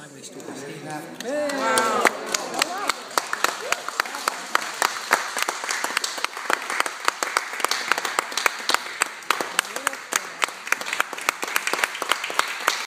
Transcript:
primary students. Wow.